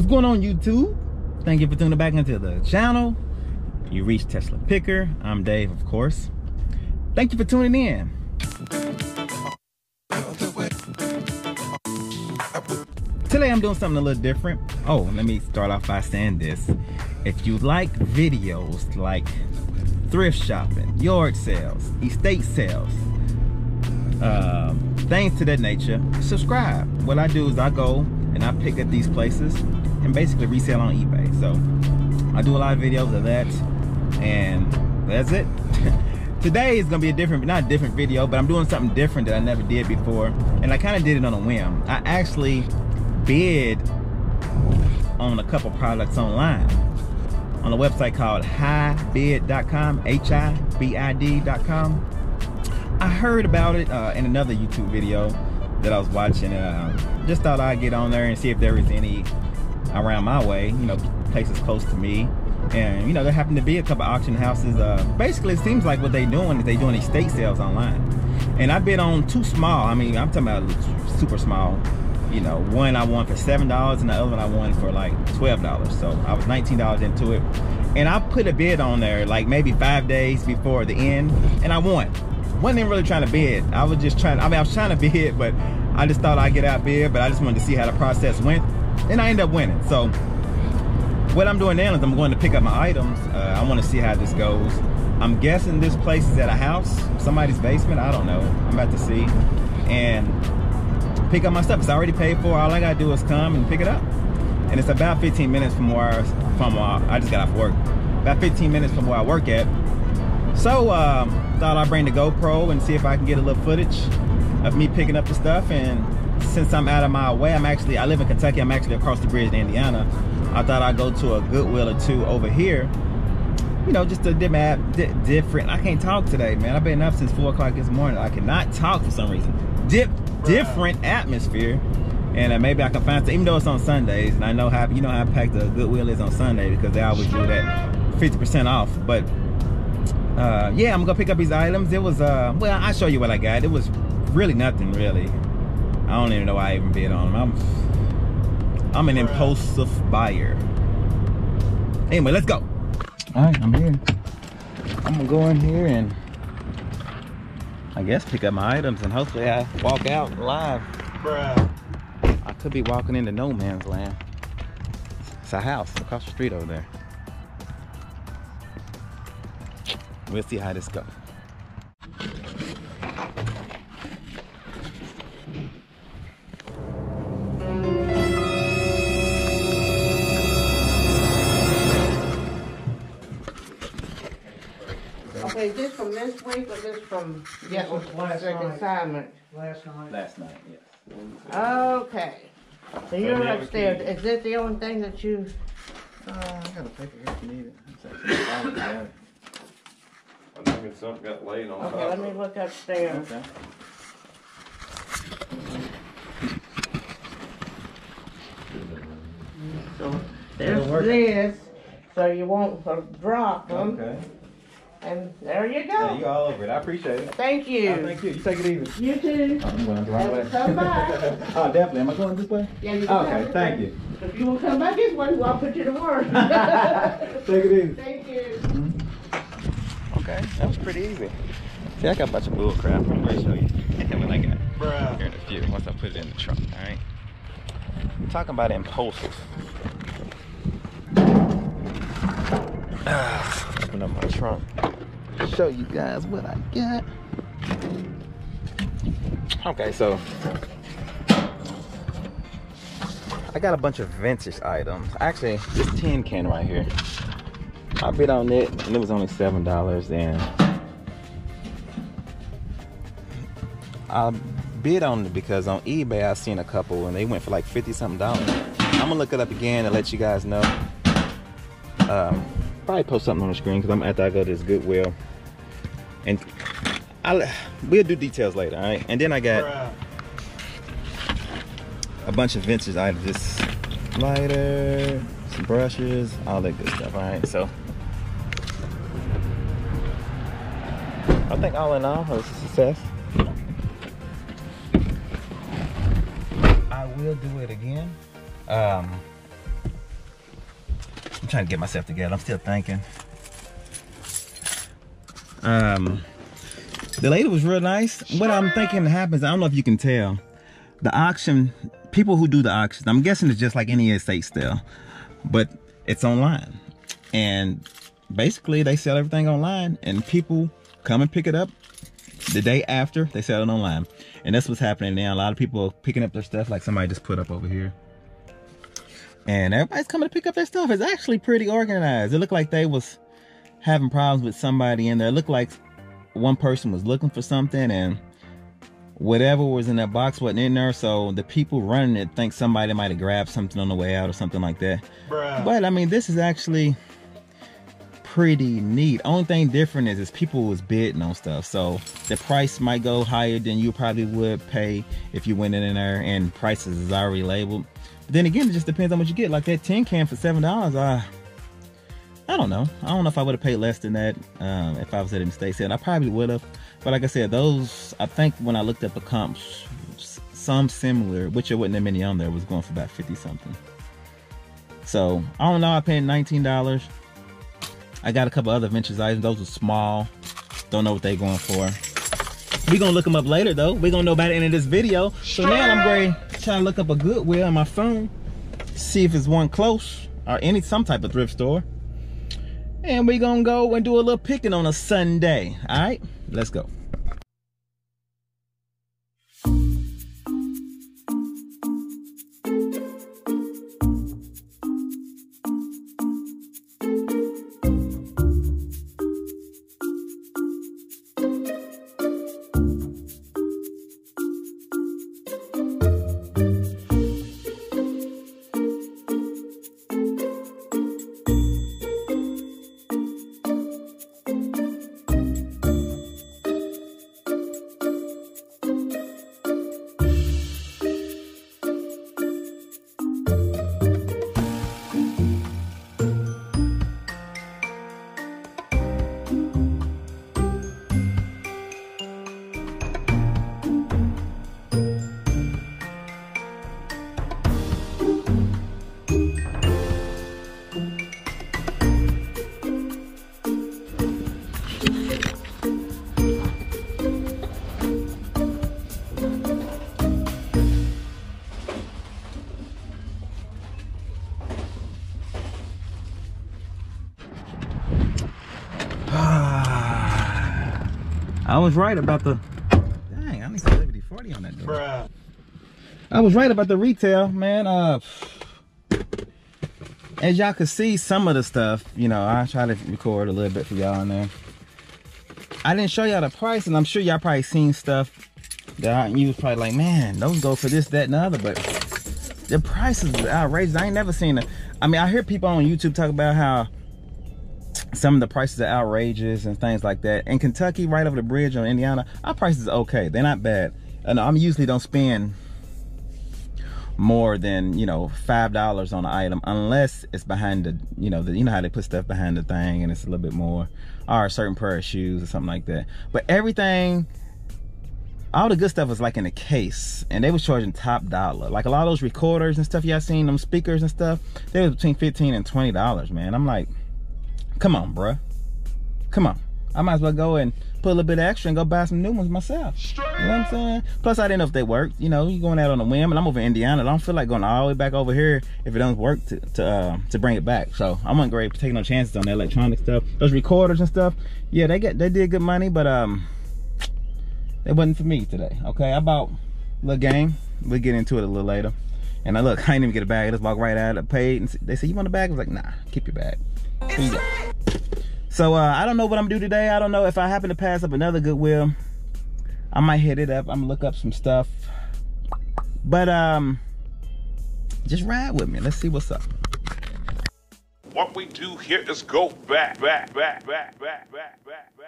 What's going on YouTube? Thank you for tuning back into the channel. You reached Tesla Picker. I'm Dave, of course. Thank you for tuning in. Today I'm doing something a little different. Oh, let me start off by saying this. If you like videos like thrift shopping, yard sales, estate sales, um, things to that nature, subscribe. What I do is I go and I pick up these places and basically resell on eBay. So I do a lot of videos of that and that's it. Today is gonna be a different, not a different video, but I'm doing something different that I never did before. And I kind of did it on a whim. I actually bid on a couple products online on a website called HiBid.com, H-I-B-I-D.com. I heard about it uh, in another YouTube video that I was watching. Uh, just thought I'd get on there and see if there was any around my way, you know, places close to me. And, you know, there happen to be a couple auction houses. Uh, basically, it seems like what they're doing is they're doing estate sales online. And I bid on two small. I mean, I'm talking about super small. You know, one I won for $7 and the other one I won for like $12. So I was $19 into it. And I put a bid on there like maybe five days before the end and I won. Wasn't even really trying to bid. I was just trying, I mean, I was trying to bid, but I just thought I'd get out bid, but I just wanted to see how the process went. And I end up winning. So what I'm doing now is I'm going to pick up my items. Uh, I want to see how this goes. I'm guessing this place is at a house, somebody's basement. I don't know. I'm about to see. And pick up my stuff. It's already paid for. All I gotta do is come and pick it up. And it's about 15 minutes from where I, from where I just got off work. About 15 minutes from where I work at. So um, thought I'd bring the GoPro and see if I can get a little footage of me picking up the stuff. And since I'm out of my way, I'm actually I live in Kentucky. I'm actually across the bridge in Indiana. I thought I'd go to a Goodwill or two over here. You know, just a different, different. I can't talk today, man. I've been up since four o'clock this morning. I cannot talk for some reason. Dip different atmosphere and uh, maybe I can find even though it's on Sundays and I know how you know how packed the Goodwill is on Sunday because they always do that 50% off but uh, yeah I'm gonna pick up these items it was uh, well I'll show you what I got it was really nothing really I don't even know why I even bid on them I'm I'm an impulsive buyer anyway let's go all right I'm here I'm gonna go in here and I guess pick up my items and hopefully I walk out live. Bruh. I could be walking into no man's land. It's a house across the street over there. We'll see how this goes. This week or this from Yes, it was last the night. consignment? Last night. Last night, yes. Okay. So you're now we upstairs. can- Is this the only thing that you, Uh, I got a paper here if you need it. It's actually all together. I think it's something got laid on okay, top let of me it. look upstairs. Okay. So there's work. this, so you won't uh, drop them. Okay. And there you Yeah, you all over it. I appreciate it. Thank Oh, you. Uh, thank you. You take it easy. You too. I'm going the right way. Come back. oh, definitely. Am I going this way? Yeah, you Okay, thank way. you. If you will come back this way, well, I'll put you to work. Take it easy. Thank you. Mm-hmm. Okay, that was pretty easy. See, I got a bunch of bull crap. I'm going to show you what I got Bruh. here in a few once I put it in the trunk, all right? I'm talking about impulsive. Ah. Open up my trunk. Show you guys what I got. Okay, so I got a bunch of vintage items. Actually, this tin can right here. I bid on it and it was only seven dollars and I bid on it because on eBay I seen a couple and they went for like 50 something dollars. I'm gonna look it up again and let you guys know. Um, probably post something on the screen because I'm after I go to this Goodwill. And I'll we'll do details later, alright? And then I got Bruh. a bunch of vintage items. This lighter, some brushes, all that good stuff. All right, so I think all in all, it was a success. I will do it again. Um, trying to get myself together. I'm still thinking. Um, the lady was real nice. What I'm thinking happens, I don't know if you can tell. The auction, people who do the auctions, I'm guessing it's just like any estate sale, but it's online. And basically they sell everything online and people come and pick it up the day after they sell it online. And that's what's happening now. A lot of people are picking up their stuff like somebody just put up over here. And everybody's coming to pick up their stuff. It's actually pretty organized. It looked like they was having problems with somebody in there. It looked like one person was looking for something and whatever was in that box wasn't in there. So the people running it think somebody might have grabbed something on the way out or something like that. Bruh. But I mean, this is actually pretty neat. Only thing different is, is people was bidding on stuff. So the price might go higher than you probably would pay if you went in there and prices is already labeled. Then again, it just depends on what you get. Like that tin can for seven dollars, I I don't know. I don't know if I would have paid less than that um, if I was at an estate sale. I probably would have. But like I said, those I think when I looked at the comps, some similar, which there wasn't that many on there, was going for about fifty something. So I don't know. I paid nineteen dollars. I got a couple other ventures items. Those are small. Don't know what they going for. We gonna look them up later though. We gonna know by the end of this video. So now I'm going to try to look up a Goodwill on my phone, see if it's one close or any some type of thrift store. And we gonna go and do a little picking on a Sunday. All right, let's go. I was right about the. Dang, I need some Liberty 40 on that door. Bruh. I was right about the retail, man. Uh, as y'all can see, some of the stuff, you know, I try to record a little bit for y'all in there. I didn't show y'all the price, and I'm sure y'all probably seen stuff that I, you was probably like, man, those go for this, that, and the other. But the prices is outrageous. I ain't never seen it. I mean, I hear people on YouTube talk about how some of the prices are outrageous and things like that. In Kentucky, right over the bridge on Indiana, our prices are okay. They're not bad. And I'm usually don't spend more than you know five dollars on an item unless it's behind the you know the you know how they put stuff behind the thing and it's a little bit more or a certain pair of shoes or something like that but everything all the good stuff was like in a case and they was charging top dollar like a lot of those recorders and stuff y'all seen them speakers and stuff they was between 15 and 20 dollars man i'm like come on bruh. Come on. I might as well go and put a little bit extra and go buy some new ones myself. You know what i'm saying? Plus i didn't know if they worked. You know you going out on a whim and i'm over in indiana i don't feel like going all the way back over here if it doesn't work to to, uh, to bring it back. So i'm not great taking no chances on the electronic stuff. Those recorders and stuff yeah they get they did good money but um it wasn't for me today okay? I bought a little game. We'll get into it a little later. And I look, I didn't even get a bag. I just walked right out, I paid, and they said, you want a bag? I was like, nah, keep your bag. So uh, I don't know what I'm gonna do today. I don't know if I happen to pass up another Goodwill. I might hit it up. I'm gonna look up some stuff. But um, just ride with me. Let's see what's up. What we do here is go back, back, back, back, back, back, back, back.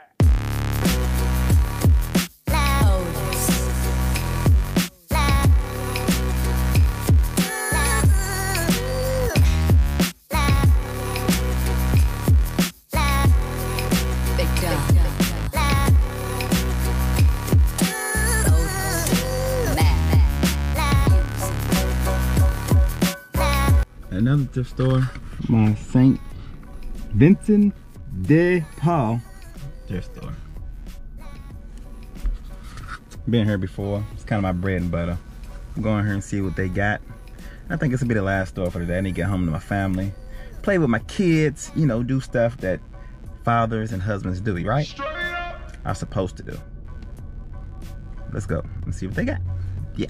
Another thrift store. My Saint Vincent de Paul thrift store. Been here before. It's kind of my bread and butter. I'm going here and see what they got. I think this will be the last store for today. I need to get home to my family, play with my kids, you know, do stuff that fathers and husbands do, right? Are supposed to do. Let's go and see what they got. Yeah.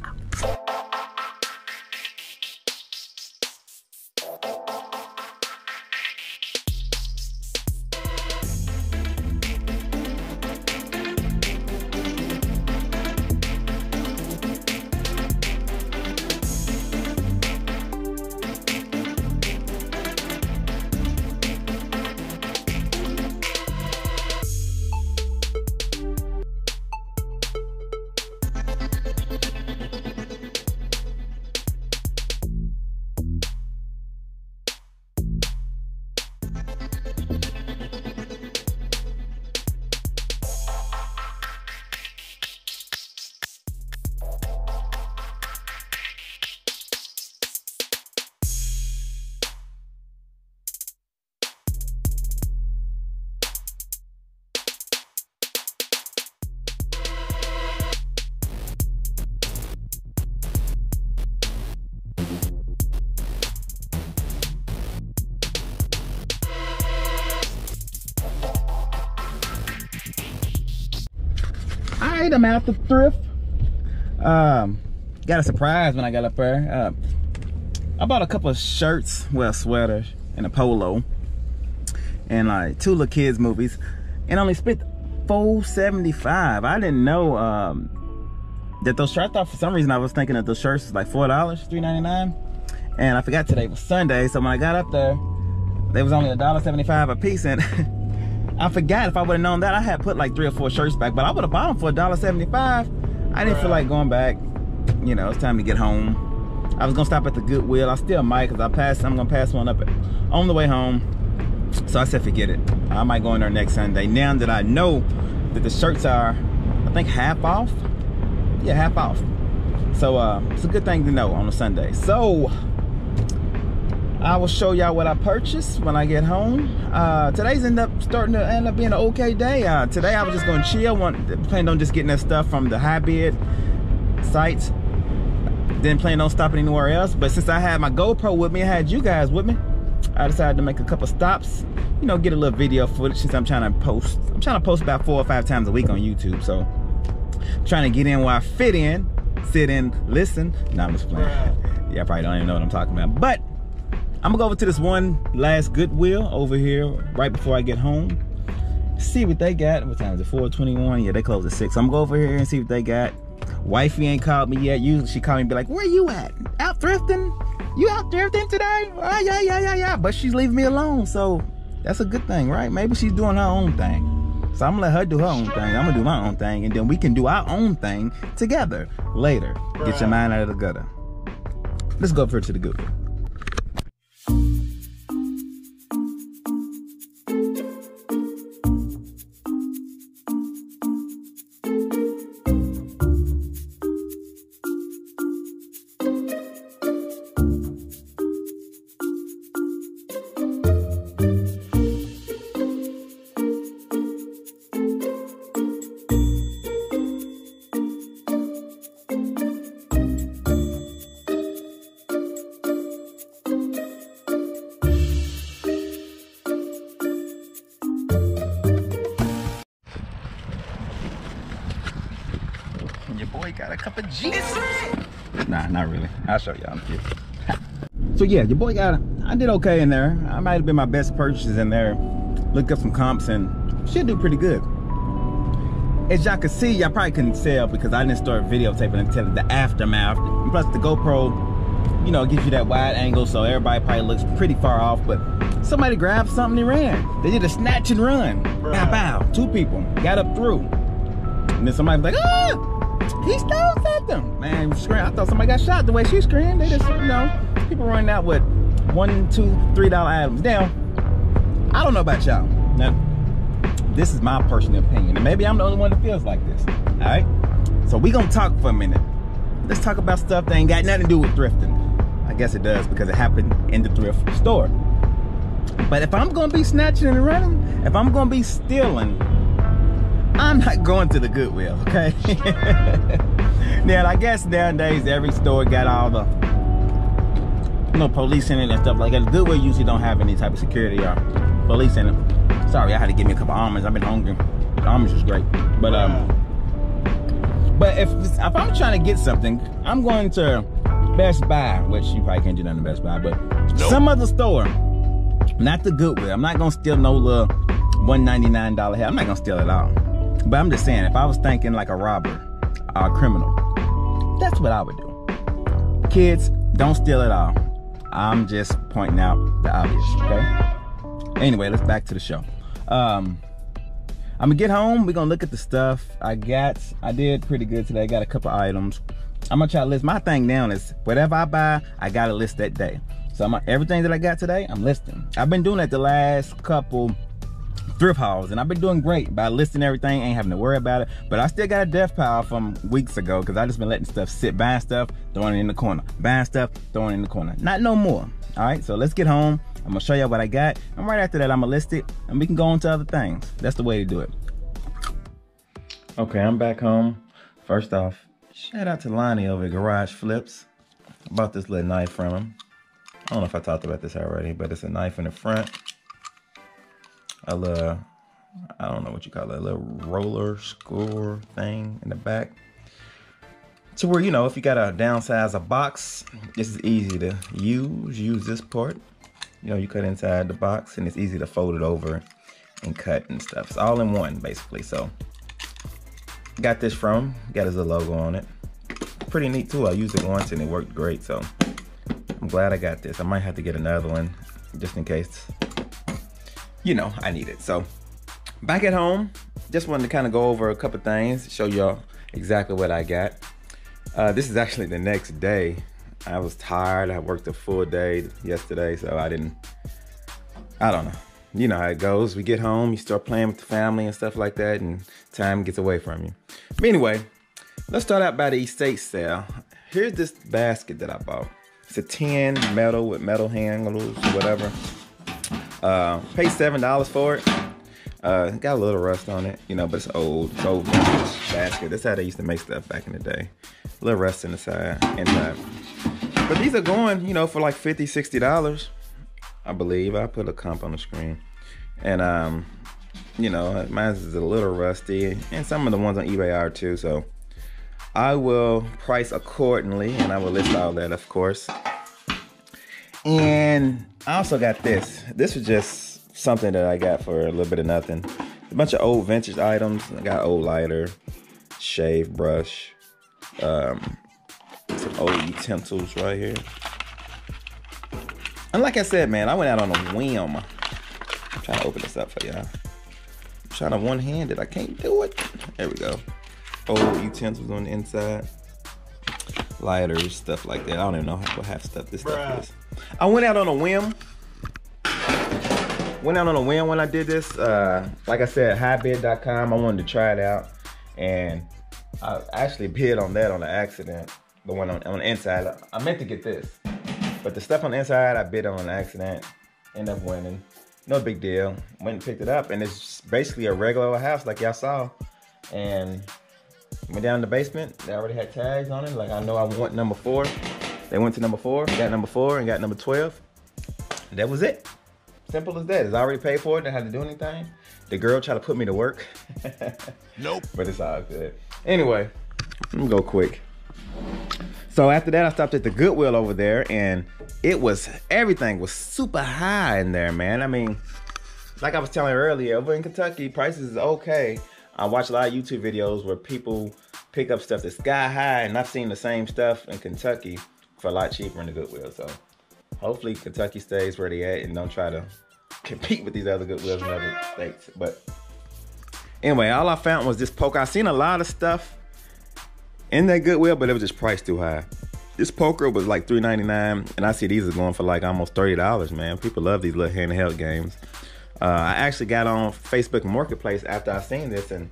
I'm out the thrift. Um, got a surprise when I got up there. Uh, I bought a couple of shirts, well, sweaters, and a polo, and like two little kids movies, and only spent 475. I didn't know um, that those shirts. I thought for some reason I was thinking that those shirts was like four dollars, three ninety nine, and I forgot today was Sunday. So when I got up there, they was only a dollar seventy five a piece, and I forgot if I would have known that I had put like three or four shirts back, but I would have bought them for a dollar seventy five. I didn't feel like going back. You know, it's time to get home. I was gonna stop at the Goodwill. I still might, cause I passed. I'm gonna pass one up at, on the way home. So I said, forget it. I might go in there next Sunday. Now that I know that the shirts are, I think half off. Yeah, half off. So uh, it's a good thing to know on a Sunday. So I will show y'all what I purchased when I get home. Uh, today's end up starting to end up being an okay day. Uh, today I was just gonna chill. Want planned on just getting that stuff from the HiBid sites. Didn't plan on stopping anywhere else. But since I had my GoPro with me, I had you guys with me. I decided to make a couple stops. You know, get a little video footage since I'm trying to post. I'm trying to post about four or five times a week on YouTube. So trying to get in where I fit in, sit in, listen. Nah, I'm just playing. Yeah, I probably don't even know what I'm talking about. But I'm gonna go over to this one last Goodwill over here right before I get home. See what they got. What time is it? 421. Yeah, they close at 6. I'm gonna go over here and see what they got. Wifey ain't called me yet. Usually she called me and be like, where you at? Out thrifting? You out thrifting today? Oh, yeah, yeah, yeah, yeah. But she's leaving me alone. So that's a good thing, right? Maybe she's doing her own thing. So I'm gonna let her do her own thing. I'm gonna do my own thing. And then we can do our own thing together later. Get your mind out of the gutter. Let's go over to the Goodwill. And not really. I'll show y'all. So yeah, your boy got. I did okay in there. I might have been my best purchases in there. Looked up some comps and should do pretty good. As y'all can see, y'all probably couldn't tell because I didn't start videotaping until the aftermath. Plus the GoPro, you know, gives you that wide angle, so everybody probably looks pretty far off. But somebody grabbed something and ran. They did a snatch and run. Bow, bow. Two people got up through. And then somebody was like, ah, he stole something. Man, scream. I thought somebody got shot the way she screamed. They just, you know, people running out with one, two, three dollar items. Now, I don't know about y'all. Now, this is my personal opinion. And maybe I'm the only one that feels like this. All right? So we gonna talk for a minute. Let's talk about stuff that ain't got nothing to do with thrifting. I guess it does because it happened in the thrift store. But if I'm gonna be snatching and running, if I'm gonna be stealing, I'm not going to the Goodwill, okay? now, I guess nowadays every store got all the you know, police in it and stuff like that. The Goodwill usually don't have any type of security or police in it. Sorry, I had to give me a couple almonds. I've been hungry. The almonds is great. But um but if if I'm trying to get something, I'm going to Best Buy, which you probably can't do that in the Best Buy, but some other store, not the Goodwill. I'm not gonna steal no little $199 hat. I'm not gonna steal it all. But I'm just saying, if I was thinking like a robber or a criminal, that's what I would do. Kids, don't steal at all. I'm just pointing out the obvious, okay? Anyway, let's back to the show. Um, I'm gonna get home. We're gonna look at the stuff I got. I did pretty good today. I got a couple items. I'm gonna try to list my thing down is whatever I buy, I gotta list that day. So I'm everything that I got today, I'm listing. I've been doing that the last couple thrift hauls and I've been doing great by listing everything, ain't having to worry about it. But I still got a death pile from weeks ago because I just been letting stuff sit, buying stuff, throwing it in the corner, buying stuff, throwing it in the corner. Not no more. All right, so let's get home. I'm gonna show y'all what I got. And right after that, I'm gonna list it and we can go on to other things. That's the way to do it. Okay, I'm back home. First off, shout out to Lonnie over at Garage Flips. I bought this little knife from him. I don't know if I talked about this already, but it's a knife in the front. A little, I don't know what you call it, a little roller score thing in the back. To where, you know, if you got to downsize a box, this is easy to use. Use this part. You know, you cut inside the box and it's easy to fold it over and cut and stuff. It's all in one, basically. So, got this from, got his logo on it. Pretty neat too. I used it once and it worked great. So, I'm glad I got this. I might have to get another one just in case, you know, I need it. So, back at home, just wanted to kind of go over a couple things, show y'all exactly what I got. Uh, this is actually the next day. I was tired. I worked a full day yesterday, so I didn't. I don't know. You know how it goes. We get home, you start playing with the family and stuff like that, and time gets away from you. But anyway, let's start out by the estate sale. Here's this basket that I bought. It's a tin metal with metal handles, whatever. Uh, paid seven dollars for it. Uh, got a little rust on it, you know, but it's old. It's old basket. That's how they used to make stuff back in the day. A little rust in the side, inside. But these are going, you know, for like 50 $60, I believe. I put a comp on the screen. And, um, you know, mine is a little rusty. And some of the ones on eBay are too. So I will price accordingly. And I will list all that, of course. And I also got this. This was just something that I got for a little bit of nothing. A bunch of old vintage items. I got old lighter, shave brush, um, some old utensils right here. And like I said, man, I went out on a whim. I'm trying to open this up for y'all. I'm trying to one-handed. I can't do it. There we go. Old utensils on the inside. Lighters, stuff like that. I don't even know what half stuff this stuff is. I went out on a whim. Went out on a whim when I did this. Uh, like I said, HiBid.com. I wanted to try it out. And I actually bid on that on an accident. The one on, on the inside. I meant to get this. But the stuff on the inside, I bid on an accident. End up winning. No big deal. Went and picked it up. And it's basically a regular house like y'all saw. And went down in the basement. They already had tags on it. Like I know I want number four. They went to number four, got number four, and got number 12. And that was it. Simple as that. It's already paid for it. Didn't have to do anything. The girl tried to put me to work. Nope. but it's all good. Anyway, let me go quick. So after that, I stopped at the Goodwill over there, and it was everything was super high in there, man. I mean, like I was telling earlier, over in Kentucky, prices is okay. I watch a lot of YouTube videos where people pick up stuff that's sky high, and I've seen the same stuff in Kentucky for a lot cheaper in the Goodwill. So hopefully Kentucky stays where they at and don't try to compete with these other Goodwills in other states. But anyway, all I found was this poker. I seen a lot of stuff in that Goodwill, but it was just priced too high. This poker was like $3.99, and I see these are going for like almost $30, man. People love these little handheld games. Uh, I actually got on Facebook Marketplace after I seen this and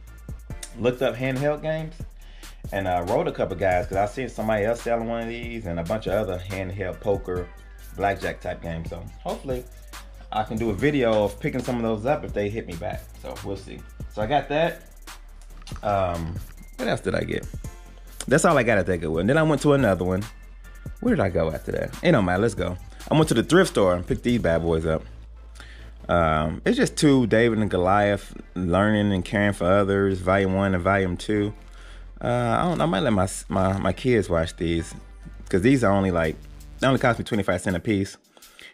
looked up handheld games and I wrote a couple guys because I seen somebody else selling one of these and a bunch of other handheld poker, blackjack type games. So hopefully I can do a video of picking some of those up if they hit me back. So we'll see. So I got that. Um, what else did I get? That's all I got at that Goodwill. And then I went to another one. Where did I go after that? Ain't no matter. Let's go. I went to the thrift store and picked these bad boys up. Um, it's just two David and Goliath learning and caring for others, volume one and volume two. Uh, I don't. I might let my my my kids watch these because these are only like they only cost me twenty five cent a piece,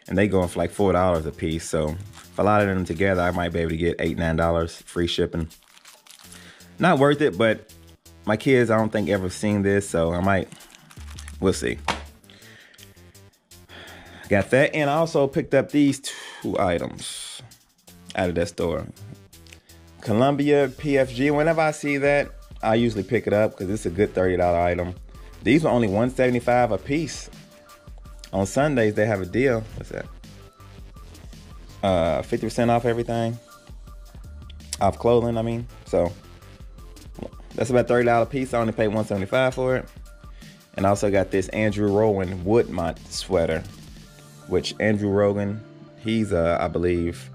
and they going for like four dollars a piece. So for a lot of them together, I might be able to get eight nine dollars free shipping. Not worth it, but my kids I don't think ever seen this, so I might. We'll see. Got that, and I also picked up these two items out of that store. Columbia PFG. Whenever I see that, I usually pick it up because it's a good $30 item. These were only 175 a piece. On Sundays, they have a deal. What's that? Uh, 50% off everything. Off clothing, I mean. So that's about $30 a piece. I only paid 175 for it. And I also got this Andrew Rowan Woodmont sweater, which Andrew Rogan, he's uh, I believe,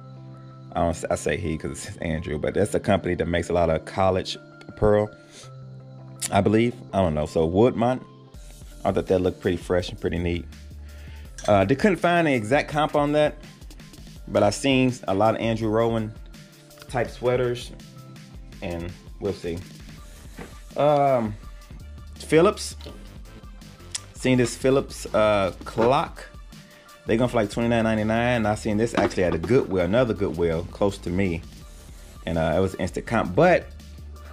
I I say he because it's Andrew, but that's a company that makes a lot of college apparel. I believe. I don't know. So Woodmont, I thought that looked pretty fresh and pretty neat. Uh, they couldn't find an exact comp on that, but I've seen a lot of Andrew Rowan type sweaters, and we'll see. Um, Philips, seen this Philips uh, clock. They going for like $29.99. I seen this actually at a Goodwill, another Goodwill close to me, and uh, it was instant comp. But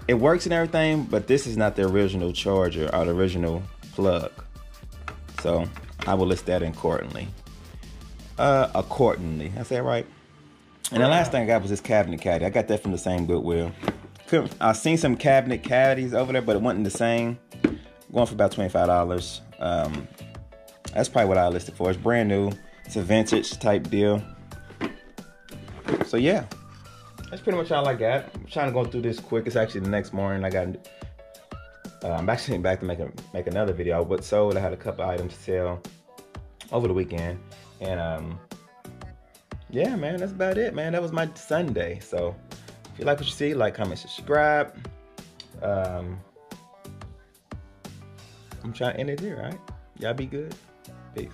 it works and everything, but this is not the original charger or the original plug. So I will list that accordingly. Uh, accordingly, I say it right. And the last thing I got was this cabinet caddy. I got that from the same Goodwill. Couldn't- I seen some cabinet caddies over there, but it wasn't the same. Going for about twenty five dollars. Um, that's probably what I listed for. It's brand new. It's a vintage type deal. So yeah, that's pretty much all I got. I'm trying to go through this quick. It's actually the next morning. I got. Uh, I'm actually back to make a, make another video. What sold? I had a couple items to sell over the weekend, and um, yeah, man, that's about it, man. That was my Sunday. So if you like what you see, like, comment, subscribe. Um, I'm trying to end it here, right? Y'all be good. Peace.